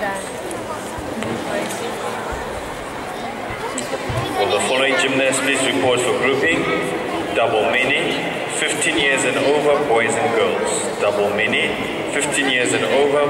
For the following gymnasts, please report for grouping, double mini, 15 years and over boys and girls, double mini, 15 years and over